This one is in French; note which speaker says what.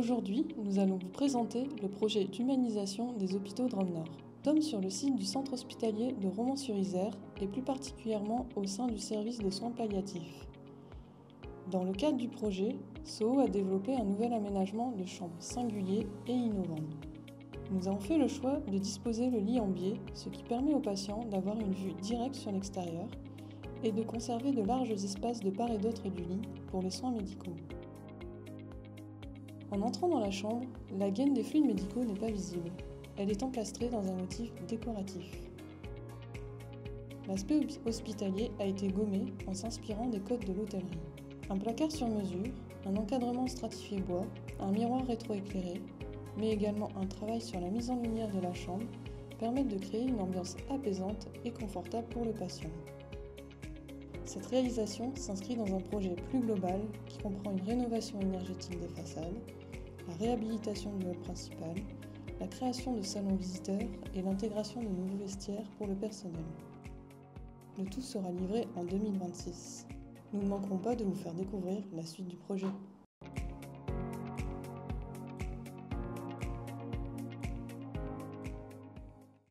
Speaker 1: Aujourd'hui, nous allons vous présenter le projet d'humanisation des hôpitaux de Rome Nord. Nous sur le site du centre hospitalier de Romans-sur-Isère et plus particulièrement au sein du service de soins palliatifs. Dans le cadre du projet, SOHO a développé un nouvel aménagement de chambres singulier et innovant. Nous avons fait le choix de disposer le lit en biais, ce qui permet aux patients d'avoir une vue directe sur l'extérieur et de conserver de larges espaces de part et d'autre du lit pour les soins médicaux. En entrant dans la chambre, la gaine des fluides médicaux n'est pas visible. Elle est encastrée dans un motif décoratif. L'aspect hospitalier a été gommé en s'inspirant des codes de l'hôtellerie. Un placard sur mesure, un encadrement stratifié bois, un miroir rétroéclairé, mais également un travail sur la mise en lumière de la chambre permettent de créer une ambiance apaisante et confortable pour le patient. Cette réalisation s'inscrit dans un projet plus global qui comprend une rénovation énergétique des façades, la réhabilitation du hall principal, la création de salons visiteurs et l'intégration de nouveaux vestiaires pour le personnel. Le tout sera livré en 2026. Nous ne manquerons pas de vous faire découvrir la suite du projet.